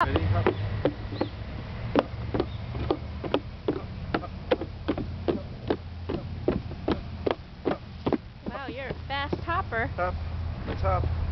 Wow, you're a fast hopper. Top. Let's.